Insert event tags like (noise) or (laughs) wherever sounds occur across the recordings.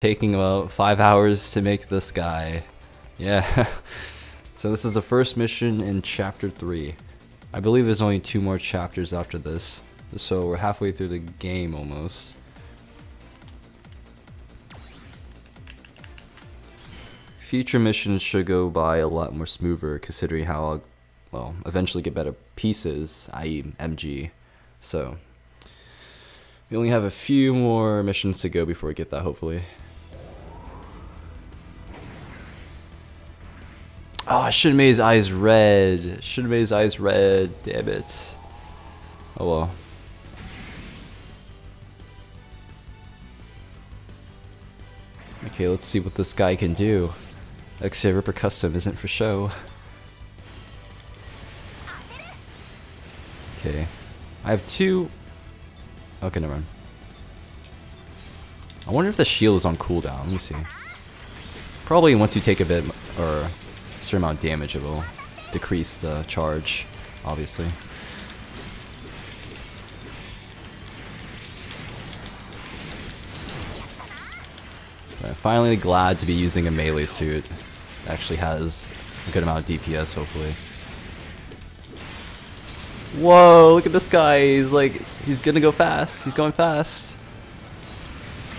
taking about five hours to make this guy. Yeah. (laughs) so this is the first mission in chapter three. I believe there's only two more chapters after this. So we're halfway through the game almost. Future missions should go by a lot more smoother considering how I'll, well, eventually get better pieces, i.e. MG. So, we only have a few more missions to go before we get that, hopefully. Oh, I should have made his eyes red. Should have made his eyes red. Damn it. Oh well. Okay, let's see what this guy can do. Actually, Ripper Custom isn't for show. Okay. I have two... Okay, never mind. I wonder if the shield is on cooldown. Let me see. Probably once you take a bit, or certain amount of damage, it will decrease the charge, obviously. I'm finally glad to be using a melee suit. It actually has a good amount of DPS, hopefully. Whoa, look at this guy. He's like, he's gonna go fast. He's going fast.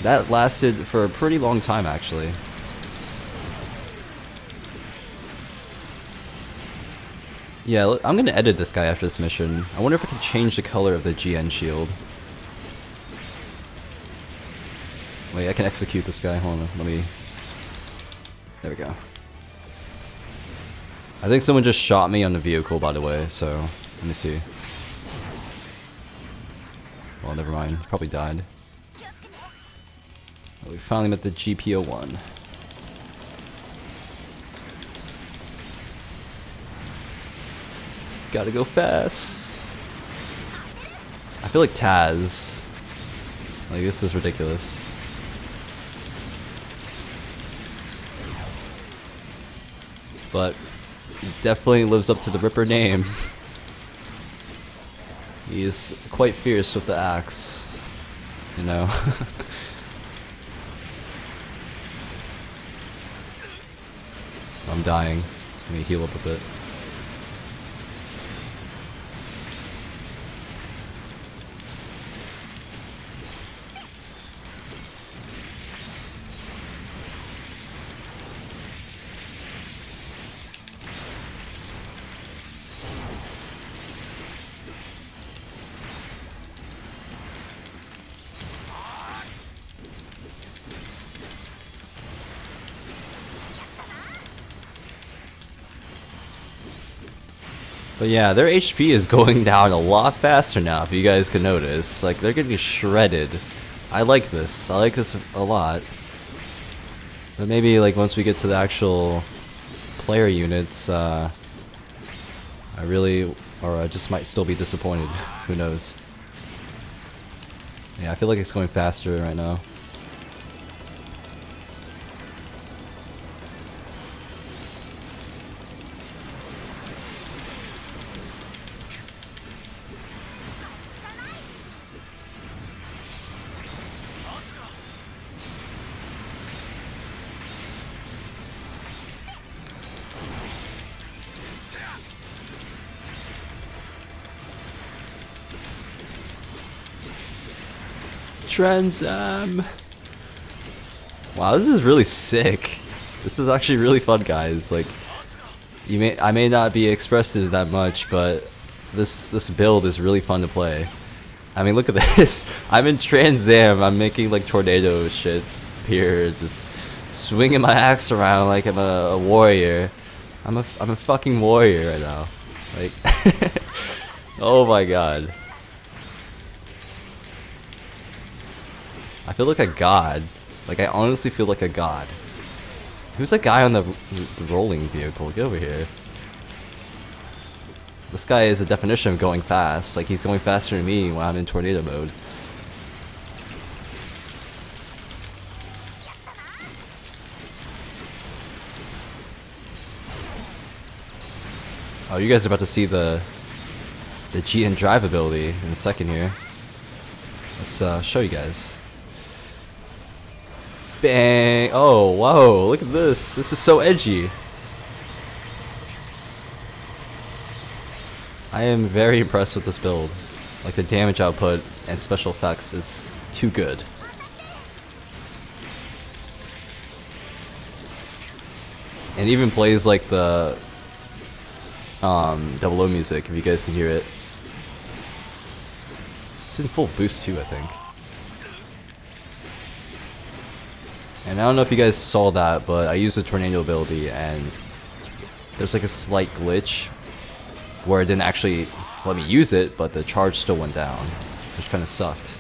That lasted for a pretty long time, actually. Yeah, I'm gonna edit this guy after this mission. I wonder if I can change the color of the GN shield. Wait, I can execute this guy. Hold on, let me... There we go. I think someone just shot me on the vehicle, by the way, so... Let me see. Well, never mind. Probably died. Well, we finally met the GP01. Gotta go fast. I feel like Taz. Like, this is ridiculous. But definitely lives up to the Ripper name. (laughs) He's quite fierce with the axe. You know? (laughs) I'm dying. Let me heal up a bit. Yeah, their HP is going (laughs) down a lot faster now, if you guys can notice. Like, they're getting shredded. I like this. I like this a lot. But maybe, like, once we get to the actual player units, uh, I really, or I just might still be disappointed. (laughs) Who knows? Yeah, I feel like it's going faster right now. Transam. Um, wow, this is really sick. This is actually really fun, guys. Like, you may I may not be expressed it that much, but this this build is really fun to play. I mean, look at (laughs) this. I'm in Trans Am. I'm making like tornado shit here, just swinging my axe around like I'm a, a warrior. I'm a I'm a fucking warrior right now. Like, (laughs) oh my god. Feel like a god. Like, I honestly feel like a god. Who's that guy on the rolling vehicle? Get over here. This guy is a definition of going fast. Like, he's going faster than me when I'm in tornado mode. Oh, you guys are about to see the the GN drive ability in a second here. Let's uh, show you guys. Bang! Oh, whoa, look at this. This is so edgy. I am very impressed with this build. Like the damage output and special effects is too good. And even plays like the um, double O music, if you guys can hear it. It's in full boost too, I think. And I don't know if you guys saw that, but I used the tornado ability and there's like a slight glitch where it didn't actually let me use it, but the charge still went down, which kind of sucked.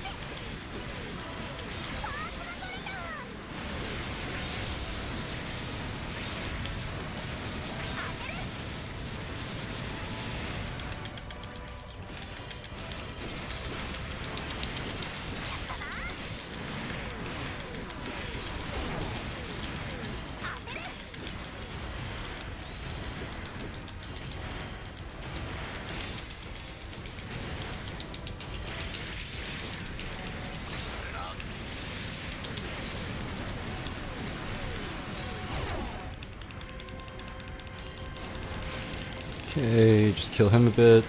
Okay, just kill him a bit.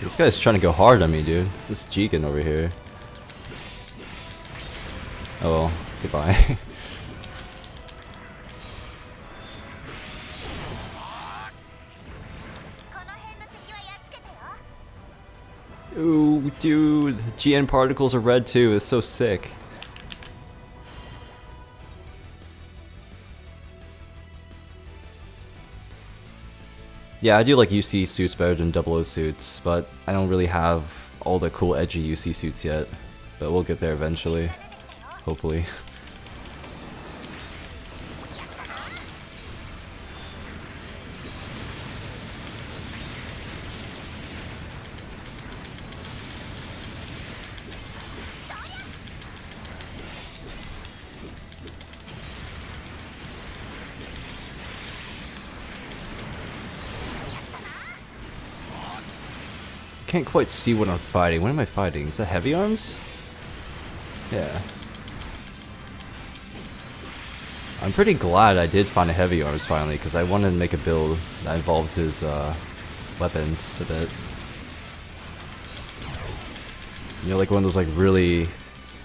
This guy's trying to go hard on me, dude. This Jegan over here. Oh well, goodbye. (laughs) GN particles are red too. It's so sick. Yeah, I do like UC suits better than 00 suits, but I don't really have all the cool edgy UC suits yet. But we'll get there eventually. Hopefully. I can't quite see what I'm fighting. What am I fighting? Is that heavy arms? Yeah. I'm pretty glad I did find a heavy arms finally, because I wanted to make a build that involved his uh, weapons a bit. You know, like one of those like really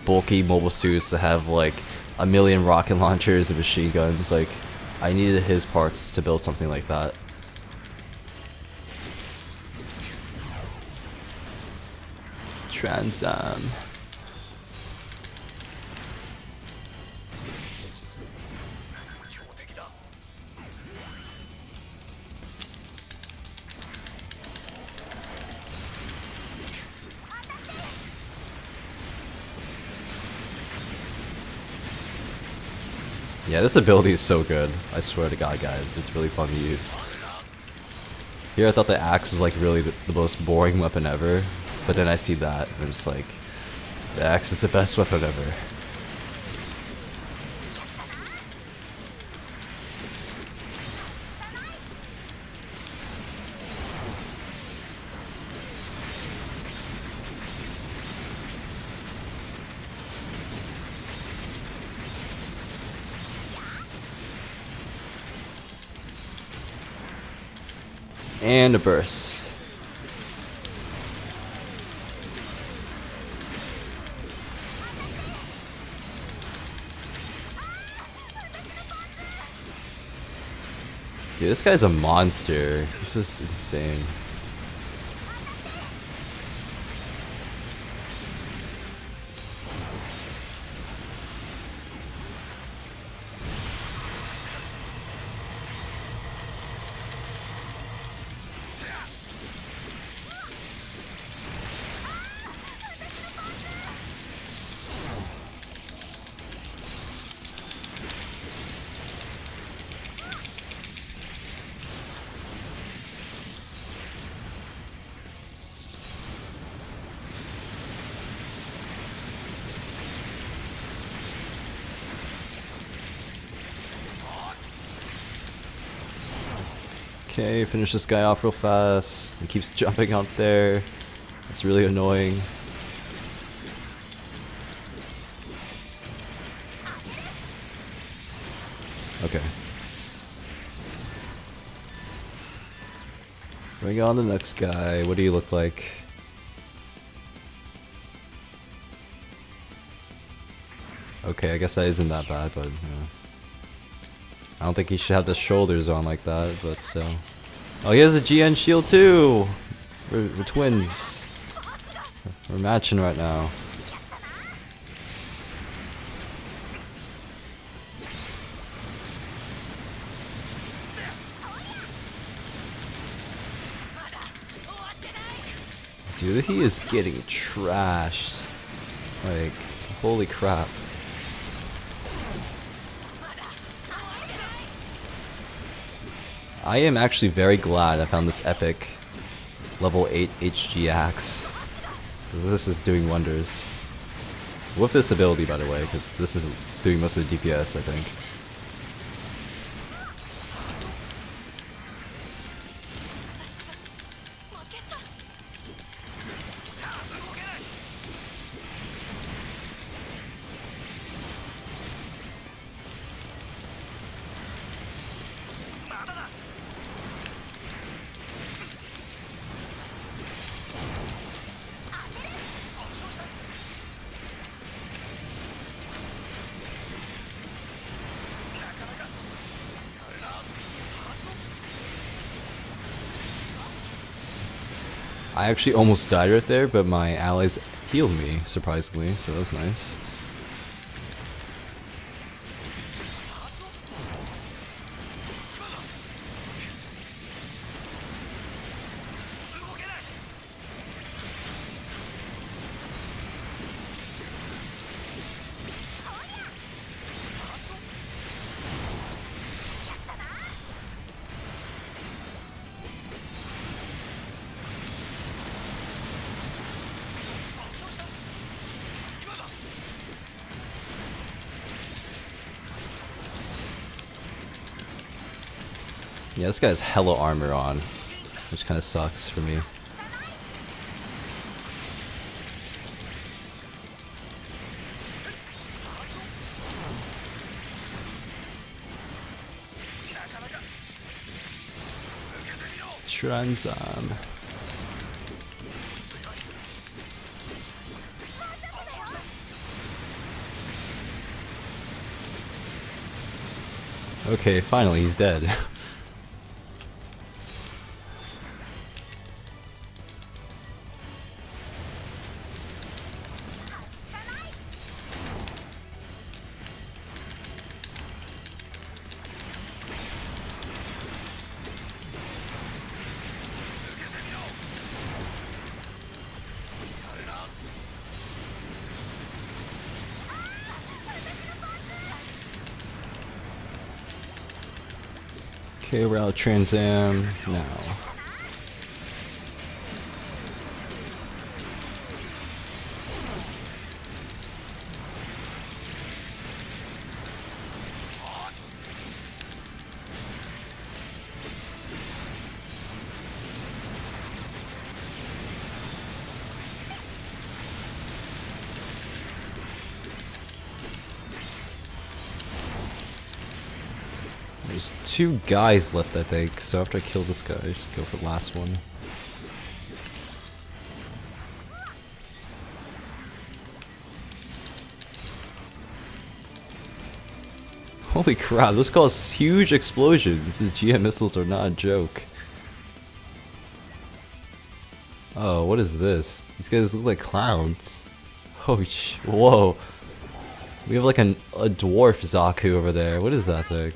bulky mobile suits that have like a million rocket launchers and machine guns. Like, I needed his parts to build something like that. Transam. Um, yeah, this ability is so good. I swear to god, guys. It's really fun to use. Here I thought the axe was like really the, the most boring weapon ever, but then I see that, and I'm just like, the axe is the best weapon ever. And a burst. Dude, this guy's a monster. This is insane. Okay, finish this guy off real fast. He keeps (laughs) jumping up there. It's really annoying. Okay. Bring on the next guy. What do you look like? Okay, I guess that isn't that bad, but yeah. I don't think he should have the shoulders on like that, but still. Oh, he has a GN shield too! We're, we're twins. We're matching right now. Dude, he is getting trashed. Like, holy crap. I am actually very glad I found this epic level 8 HG axe. This is doing wonders. With this ability, by the way, because this is doing most of the DPS, I think. Actually almost died right there, but my allies healed me, surprisingly, so that was nice. Yeah, this guy has hella armor on, which kind of sucks for me. Transam. Okay, finally he's dead. (laughs) Okay, we're out of Trans Am now. Two guys left, I think, so after I kill this guy, I just go for the last one. Holy crap, this cause huge explosions. These GM missiles are not a joke. Oh, what is this? These guys look like clowns. Oh, whoa. We have like an, a dwarf Zaku over there. What is that thing?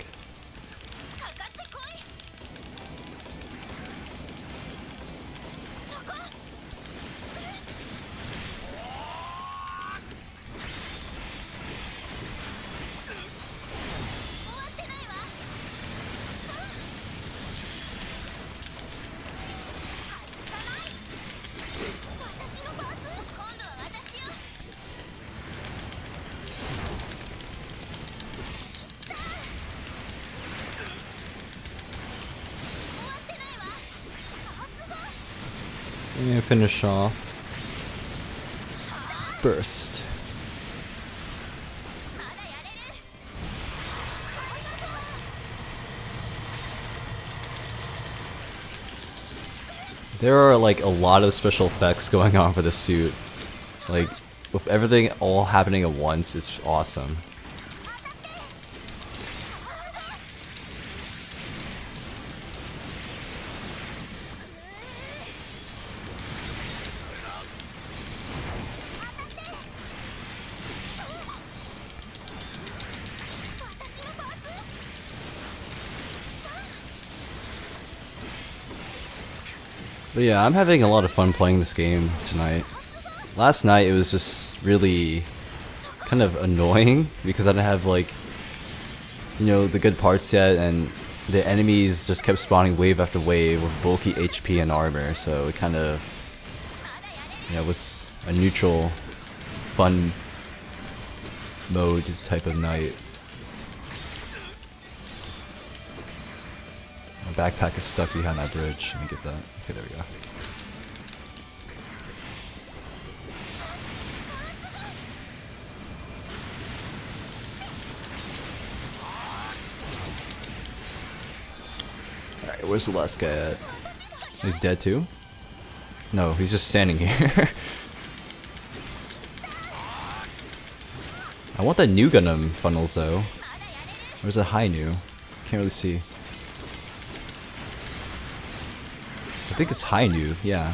Finish off. Burst. There are like a lot of special effects going on for the suit. Like, with everything all happening at once, it's awesome. But yeah, I'm having a lot of fun playing this game tonight. Last night it was just really kind of annoying (laughs) because I didn't have like, you know, the good parts yet and the enemies just kept spawning wave after wave with bulky HP and armor, so it kind of, you know, was a neutral, fun mode type of night. My backpack is stuck behind that bridge. Let me get that. Okay, there we go. Alright, where's the last guy at? He's dead too? No, he's just standing here. (laughs) I want that Nu Gundam funnels though. Where's the Hi-Nu? Can't really see. I think it's Hi-Nu, yeah.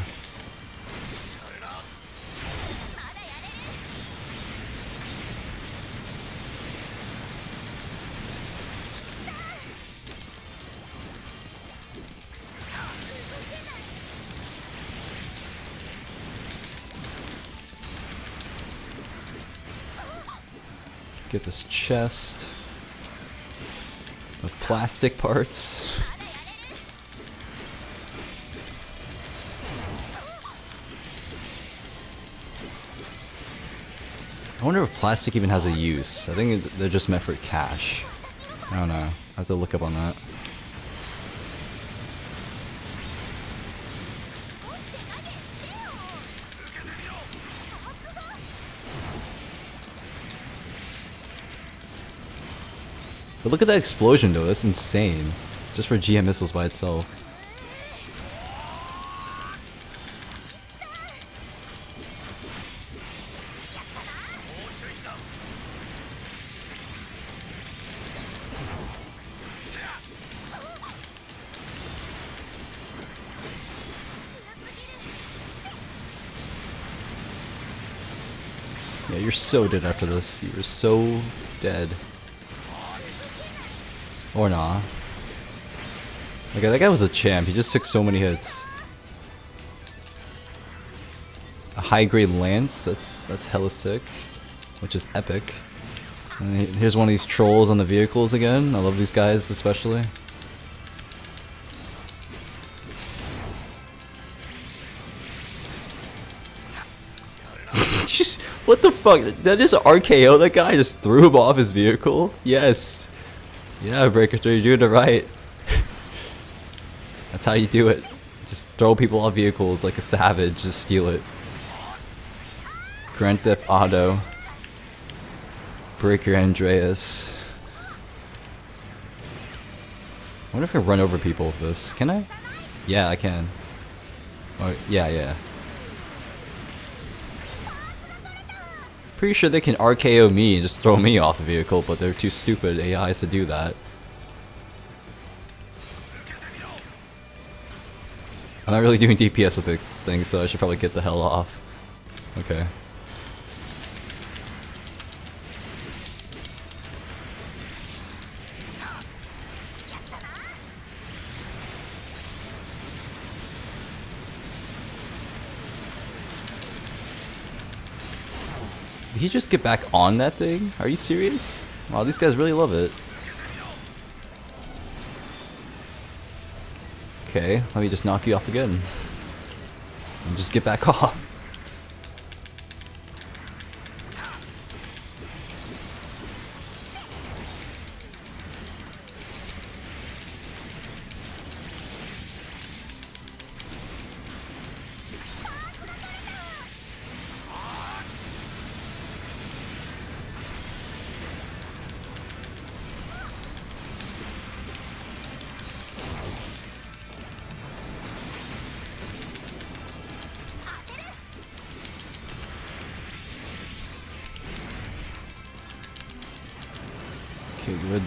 Get this chest of plastic parts. I wonder if plastic even has a use. I think they're just meant for cash. I don't know. I have to look up on that. But look at that explosion though, that's insane. Just for GM missiles by itself. So dead after this. You were so dead. Or nah. Okay, that guy was a champ. He just took so many hits. A high grade lance. That's that's hella sick, which is epic. And here's one of these trolls on the vehicles again. I love these guys especially. Fuck? That just RKO that guy? Just threw him off his vehicle? Yes. Yeah, Breaker 3, you're doing it right. That's how you do it. Just throw people off vehicles like a savage, just steal it. Grand Theft Auto. Breaker Andreas. I wonder if I can run over people with this. Can I? Yeah, I can. Oh, yeah, yeah. Pretty sure they can RKO me and just throw me (laughs) off the vehicle, but they're too stupid AIs to do that. I'm not really doing DPS with this thing, so I should probably get the hell off. Okay. He just get back on that thing? Are you serious? Wow, these guys really love it. Okay, let me just knock you off again. (laughs) And just get back (laughs) off.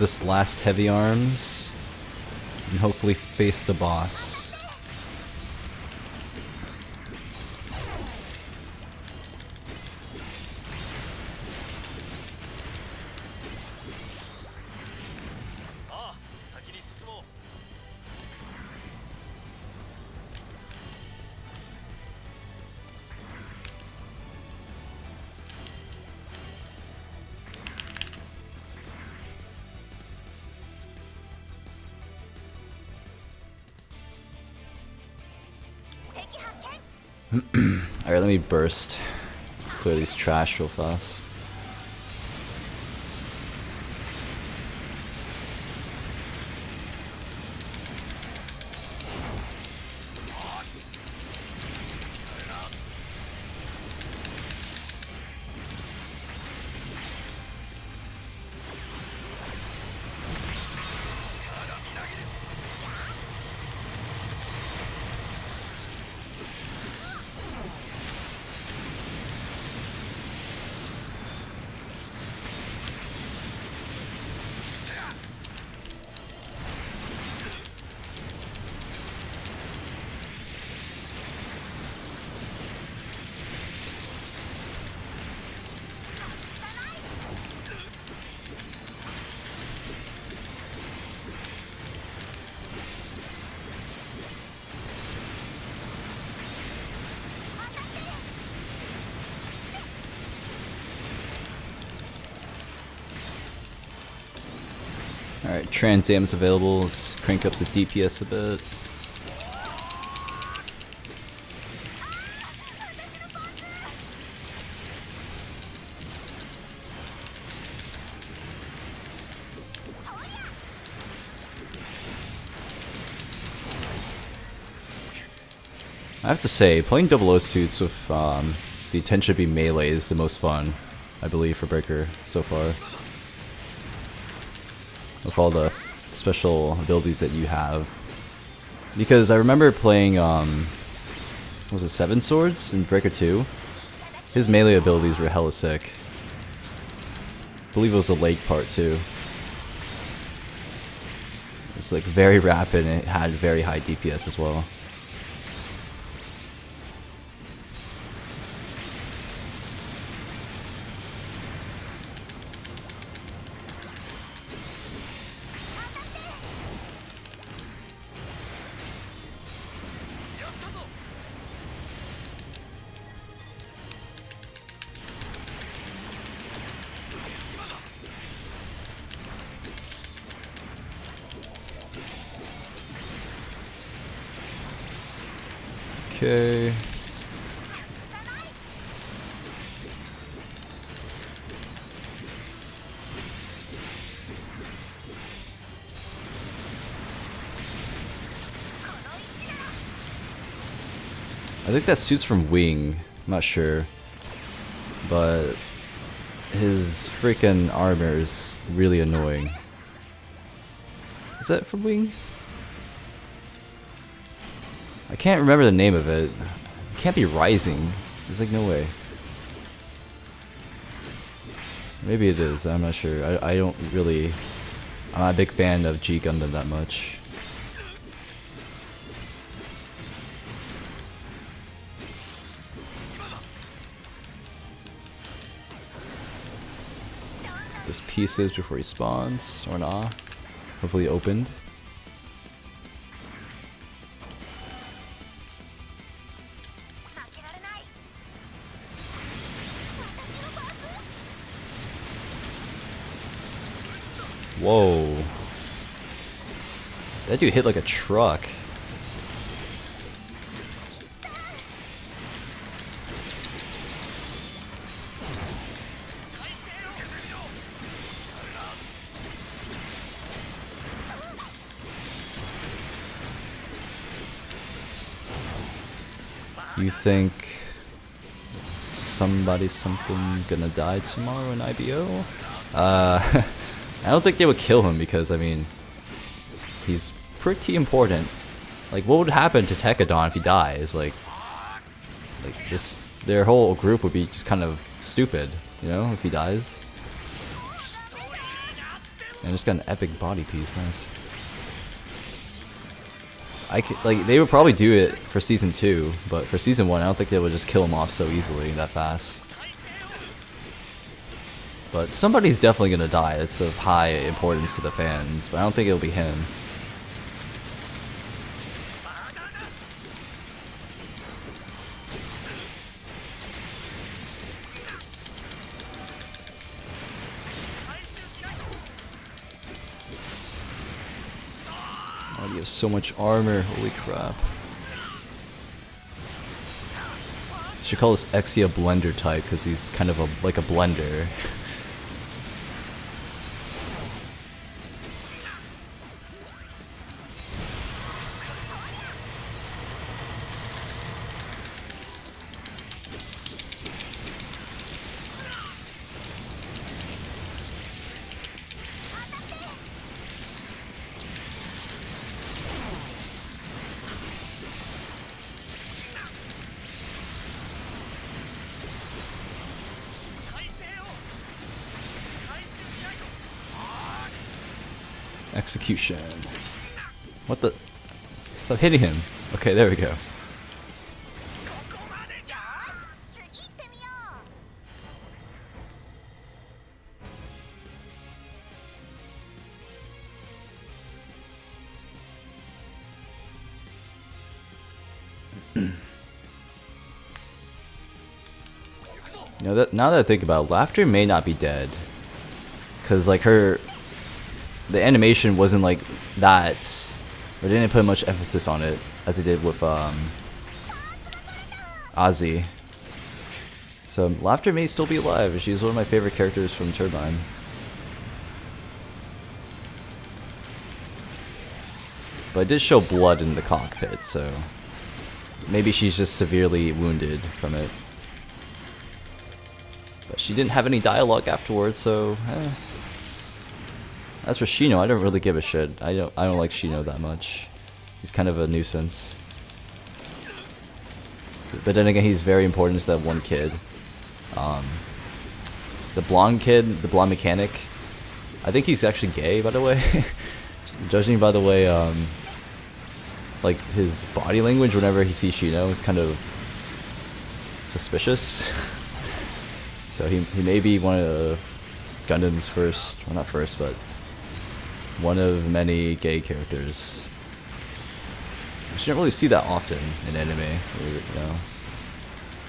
This last heavy arms and hopefully face the boss. Alright, let me burst. Clear these trash real fast. Alright, Trans Am's available. Let's crank up the DPS a bit. I have to say, playing double O suits with um, the intention to be melee is the most fun, I believe, for Breaker so far with all the special abilities that you have. Because I remember playing, um, was it Seven Swords in Breaker 2? His melee abilities were hella sick. I believe it was a lake part too. It was like very (laughs) rapid and it had very high DPS as well. Okay. I think that suit's from Wing. I'm not sure. But his freaking armor is really annoying. Is that from Wing? Can't remember the name of it. It can't be Rising. There's like no way. Maybe it is, I'm not sure. I, I don't really... I'm not a big fan of G Gundam that much. This pieces before he spawns, or not. Hopefully opened. Whoa. That dude hit like a truck. You think somebody something gonna die tomorrow in IBO? Uh (laughs) I don't think they would kill him because, I mean, he's pretty important. Like, what would happen to Tekkadan if he dies? Like, like this, their whole group would be just kind of stupid, you know, if he dies. And just got an epic body piece, nice. I could, like they would probably do it for season two, but for season one, I don't think they would just kill him off so easily that fast. But somebody's definitely gonna die. It's of high importance to the fans, but I don't think it'll be him. Oh, has so much armor. Holy crap. Should call this Exia Blender type because he's kind of a like a blender. (laughs) Execution. What the? Stop hitting him. Okay, there we go. now that now that I think about it, Lafter may not be dead, cause like her the animation wasn't, like, that... They didn't put much emphasis on it, as they did with, um... Ozzy. So, Lafter may still be alive. She's one of my favorite characters from Turbine. But it did show blood in the cockpit, so... Maybe she's just severely wounded from it. But she didn't have any dialogue afterwards, so eh. As for Shino, I don't really give a shit. I don't I don't like Shino that much. He's kind of a nuisance. But then again, he's very important to that one kid. Um, the blonde kid, the blonde mechanic. I think he's actually gay, by the way. (laughs) Judging by the way, um, like his body language whenever he sees Shino is kind of suspicious. (laughs) So he, he may be one of Gundam's first, well not first, but one of many gay characters. You don't really see that often in anime, you know.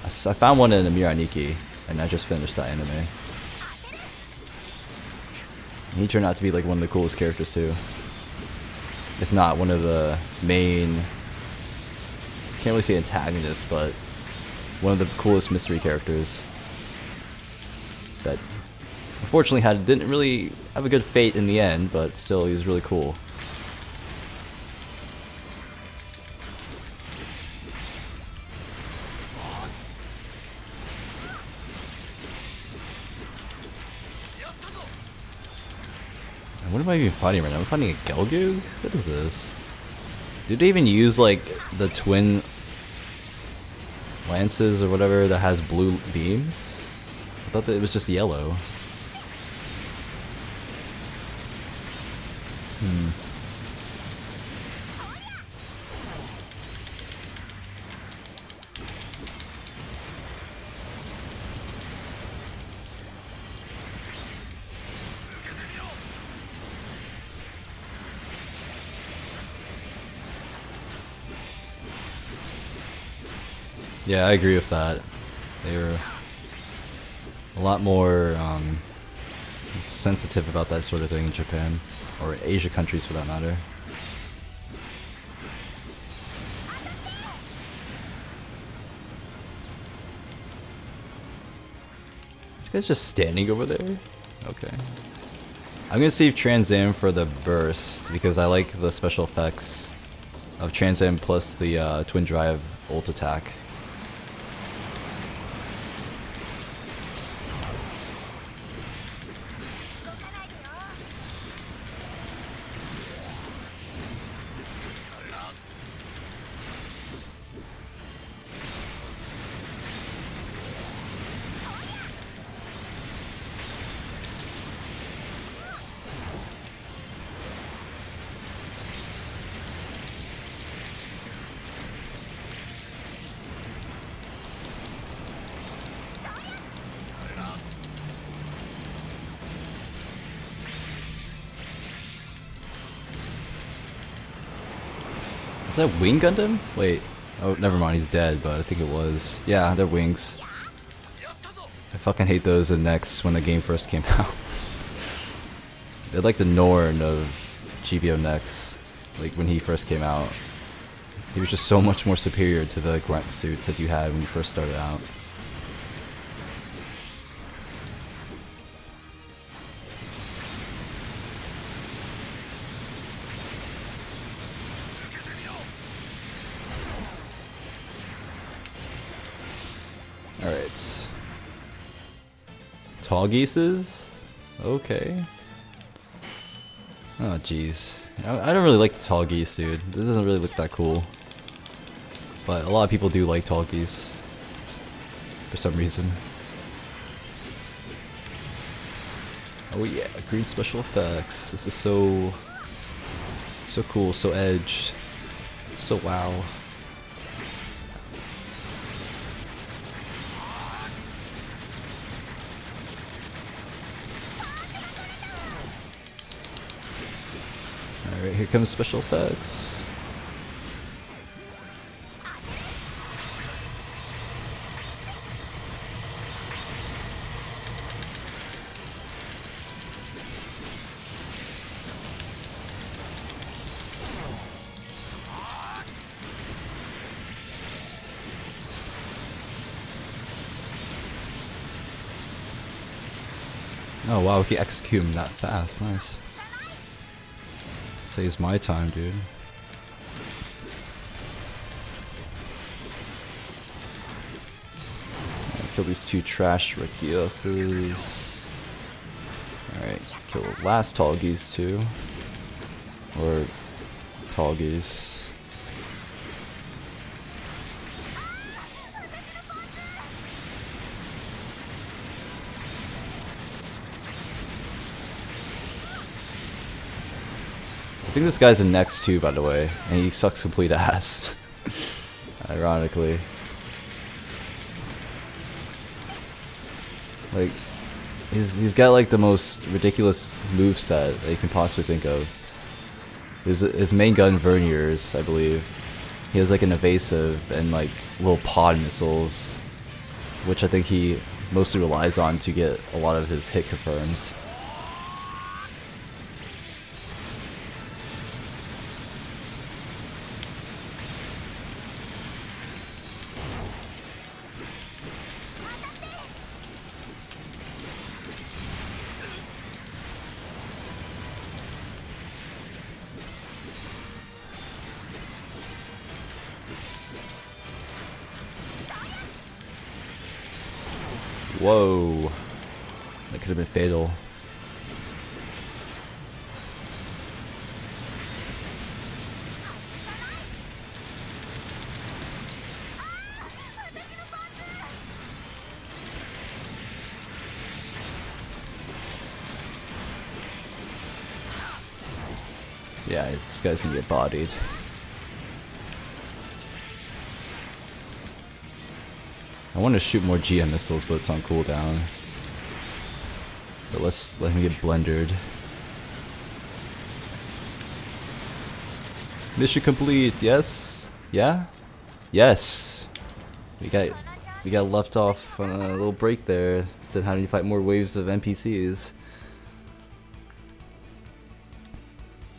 I, found one in Mirai Nikki, and I just finished that anime. He turned out to be like one of the coolest characters too. If not one of the main, can't really say antagonists, but one of the coolest mystery characters that unfortunately had didn't really have a good fate in the end, but still he's really cool. What am I even fighting right now? I'm fighting a Gelgoog? What is this? Did they even use like the twin lances or whatever that has blue beams? I thought that it was just yellow. Yeah, I agree with that. They were a lot more um, sensitive about that sort of thing in Japan, or Asia countries for that matter. This guy's just standing over there? Okay. I'm gonna save Trans Am for the burst because I like the special effects of Trans Am plus the uh, Twin Drive ult attack. That Wing Gundam? Wait. Oh, never mind, he's dead, but I think it was. Yeah, they're wings. I fucking hate those in Next when the game first came (laughs) out. they're like the Norn of GBO Next. Like when he first came out. He was just so much more superior to the grunt suits that you had when you first started out. Tallgeeses? Okay. Oh, jeez. I, I don't really like the Tallgeese, dude. This doesn't really look that cool. But a lot of people do like Tallgeese. For some reason. Oh yeah, green special effects. This is so... So cool, so edge. So wow. Alright, here comes special effects. Oh wow, we can execute him that fast, nice. Saves my time, dude. Kill these two trash Regioses. Alright, kill the last Tallgeese too. Or Tallgeese. Think this guy's in next too, by the way, and he sucks complete ass. (laughs) Ironically. Like, he's he's got like the most ridiculous move set that you can possibly think of. His his main gun Verniers, I believe. He has like an evasive and like little pod missiles, which I think he mostly relies on to get a lot of his hit confirms. This guy's gonna get bodied. I want to shoot more GM missiles, but it's on cooldown. But let's let him get blendered. Mission complete. Yes. Yeah. Yes. We got we got left off on a little break there. Said how do you fight more waves of NPCs?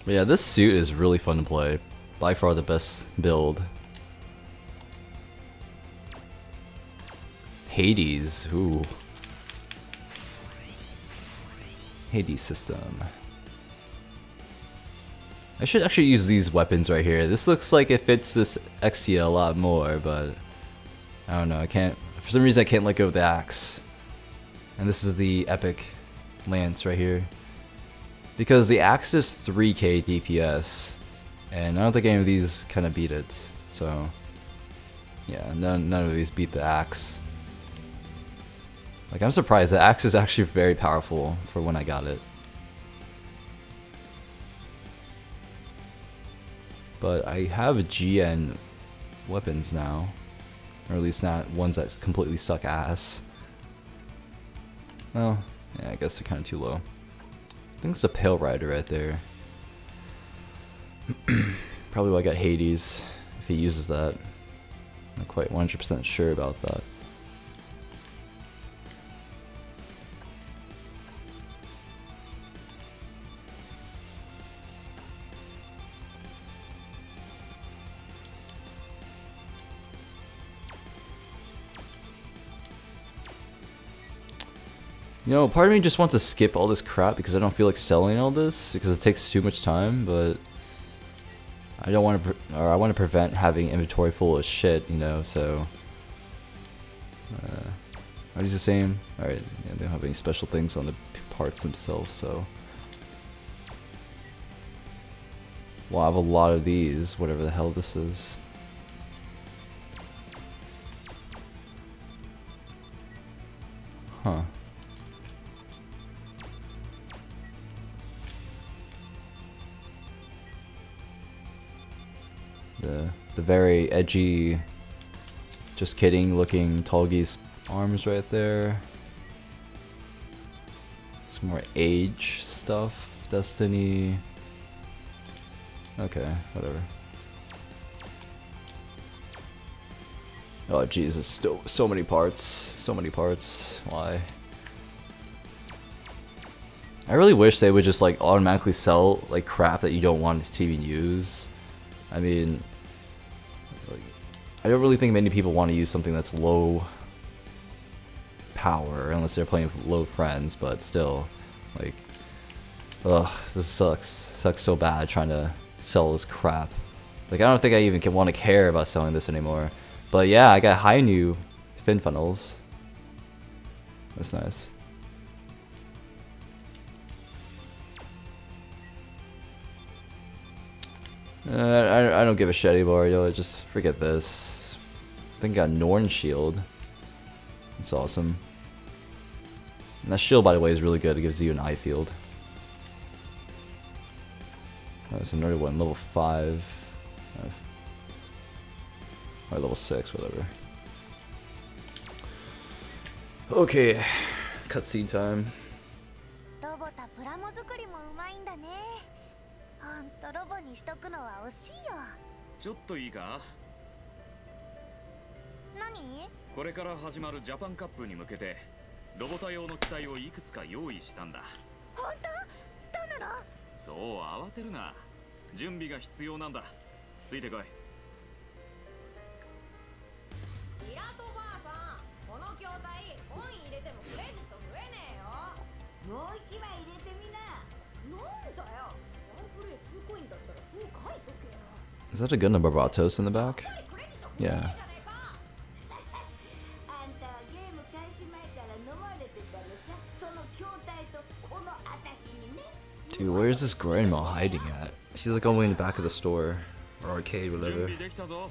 But yeah, this suit is really fun to play. By far the best build. Hades, ooh. Hades system. I should actually use these weapons right here. This looks like it fits this Exia a lot more, but I don't know. I can't. For some reason, I can't let go of the axe. And this is the epic lance right here. Because the axe is 3k DPS, and I don't think any of these kind of beat it. So, yeah, none, none of these beat the axe. Like, I'm surprised. The axe is actually very powerful for when I got it. But I have GN weapons now. Or at least not ones that completely suck ass. Well, yeah, I guess they're kind of too low. I think it's a Pale Rider right there. (clears throat) Probably why I got Hades if he uses that. I'm Not quite 100% sure about that. You know, part of me just wants to skip all this crap because I don't feel like selling all this because it takes too much time, but I don't want to, or I want to prevent having inventory full of shit, you know, so. Uh, are these the same? Alright, yeah, they don't have any special things on the parts themselves, so. Well, I have a lot of these, whatever the hell this is. The very edgy, just kidding looking Tallgeese arms right there. Some more age stuff, Destiny. Okay, whatever. Oh Jesus, so, so many parts, so many parts, why? I really wish they would just like automatically sell like crap that you don't want to even use. I mean, I don't really think many people want to use something that's low power unless they're playing with low friends, but still, like, ugh, this sucks. Sucks so bad trying to sell this crap. Like, I don't think I even can want to care about selling this anymore. But yeah, I got Hi-Nu fin funnels. That's nice. Uh, I, I don't give a shit anymore, yo. Just forget this think got Norn Shield. That's awesome. And that shield, by the way, is really good. It gives you an I-field. Oh, was another one, level 5. Or level 6, whatever. Okay, cutscene time. ちょっといいか何？これから始まるジャパンカップに向けてロボタ用の機体をいくつか用意したんだ。本当？どうなの？そう慌てるな。準備が必要なんだ。ついてこい。ピラトばあさんこの筐体コイン入れてもクレジット増えねえよ。もう一枚入れてみな。なんだよ。ワンプレイ2コインだったらそう書いとけよ。Is that a gun of Barbatos in the back? Yeah. Dude, where is this grandma hiding at? She's like only in the back of the store. Or arcade, 準 whatever. 備できたぞ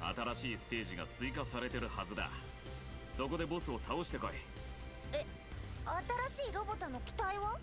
新しいステージが追加されてるはずだそこでボスを倒してこい新しいロボタの機体は